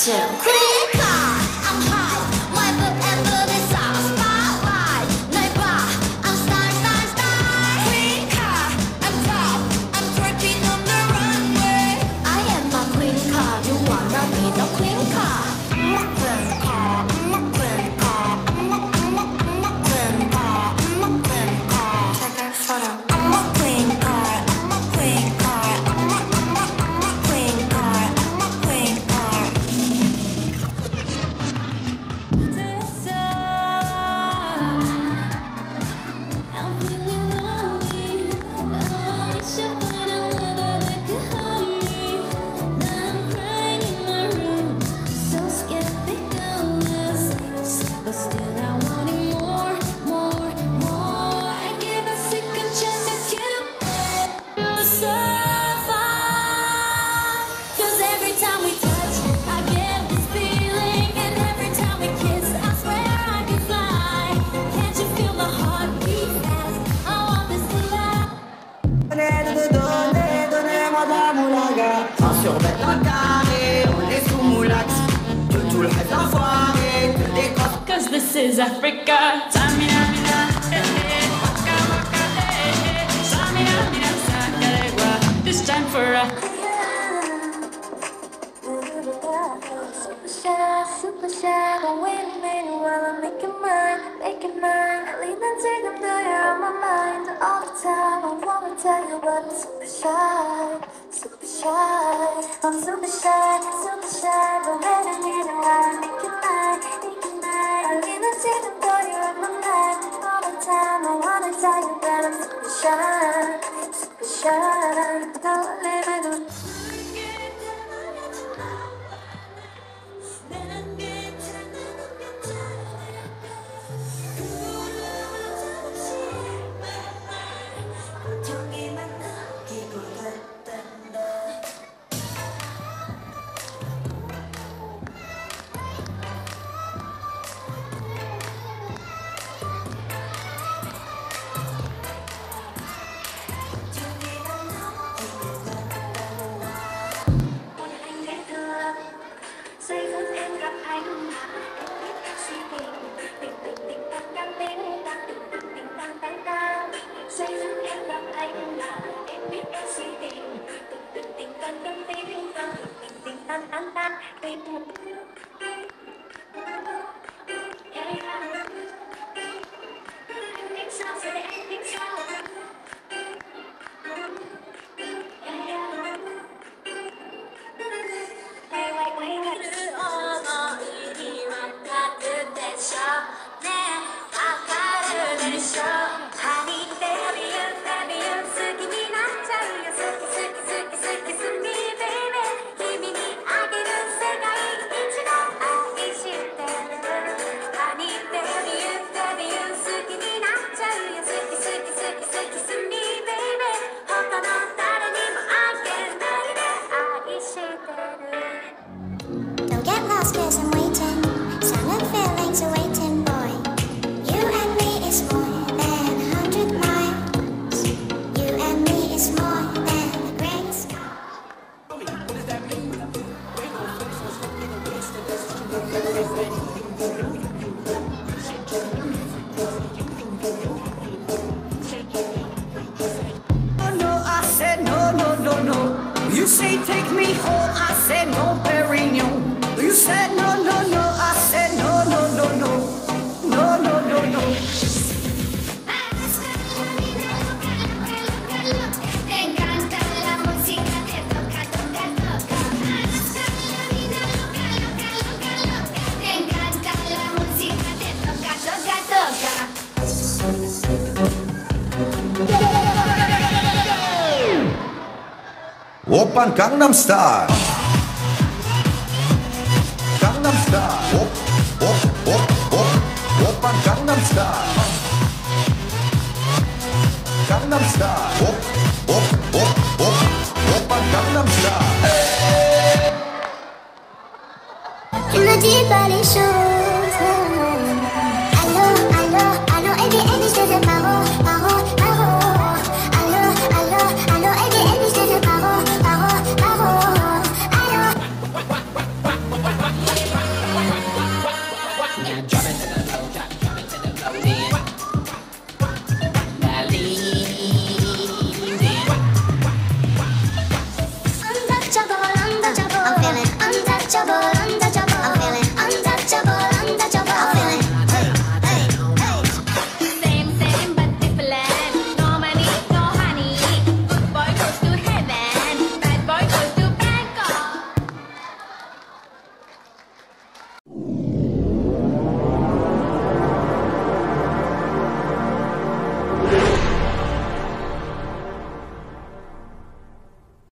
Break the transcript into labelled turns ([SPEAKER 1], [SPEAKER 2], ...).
[SPEAKER 1] 见鬼！Mina, sakarewa. This time for a
[SPEAKER 2] Super shy, super shy, but wait a minute while I'm making mine, making mine. Lean and take them there, on my mind all the time. I wanna tell you, but I'm super shy, super shy. I'm super shy, super shy, but wait a minute while I'm making ねえわかるでしょ Don't
[SPEAKER 3] get lost cause I'm waiting. Feelings are waiting, boy. You and me is more than hundred miles. You and me is more than.
[SPEAKER 4] Say take me home, I said no, Perignon. You said no, no, no, 오빤 강남 스타일 강남
[SPEAKER 3] 스타일 오오오오 오빤 강남 스타일 강남 스타일
[SPEAKER 5] 오오오오 오빤 강남 스타일 Give the deep body show